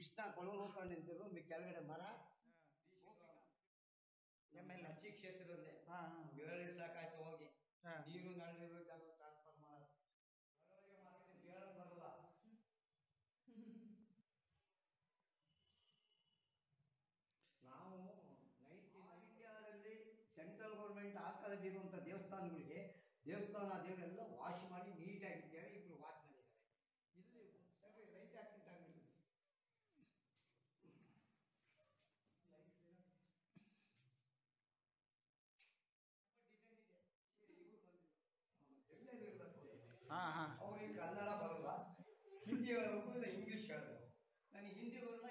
ಕೃಷ್ಣ ಕೊಳಲು ಹೋಗ್ತಾ ನಿಂತಿರೋದು ಮಿ- ಕೆಳಗಡೆ ಮರ. ಎಂ ಎಲ್ ಕ್ಷೇತ್ರದಲ್ಲಿ. ಏಳು ಸಾಕಾಯ್ತು ಹೋಗಿ. ನೀರು ನಳ್ಳಿರು ಟ್ರಾನ್ಸ್ಫರ್ ಮಾಡೋದು. ಹೇಳಕ್ ಬರಲ್ಲ. ನಾವು ನೈನ್ಟೀನ್ ಇಂಡಿಯಾದಲ್ಲಿ ಸೆಂಟ್ರಲ್ ಗೌರ್ಮೆಂಟ್ ಹಾಕದಿರುವಂತ ದೇವಸ್ಥಾನಗಳಿಗೆ ದೇವಸ್ಥಾನ ದೇವರೆಲ್ಲ ವಾಶ್ ಮಾಡಿ ನೀಟಾಗಿದ್ದಾರೆ ಅವ್ರಿಗೆ ಕನ್ನಡ ಬರಲ್ಲ? ಹಿಂದಿ ಹೇಳಬೇಕು ಇಲ್ಲ ಇಂಗ್ಲೀಷ್ ಹೇಳಬೇಕು. ನನಗೆ ಹಿಂದಿ ಬರಲ್ಲ